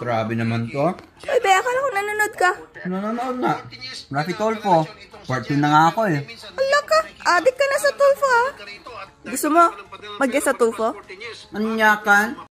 Grabe naman to. Ah. Uy, be, akala ko nanonood ka. Nanonood na. Rafi Tolfo. Part 2 na nga ako eh. Ala ka, adik ka na sa tulfo ha. Gusto mo mag sa tulfo? Anyakan?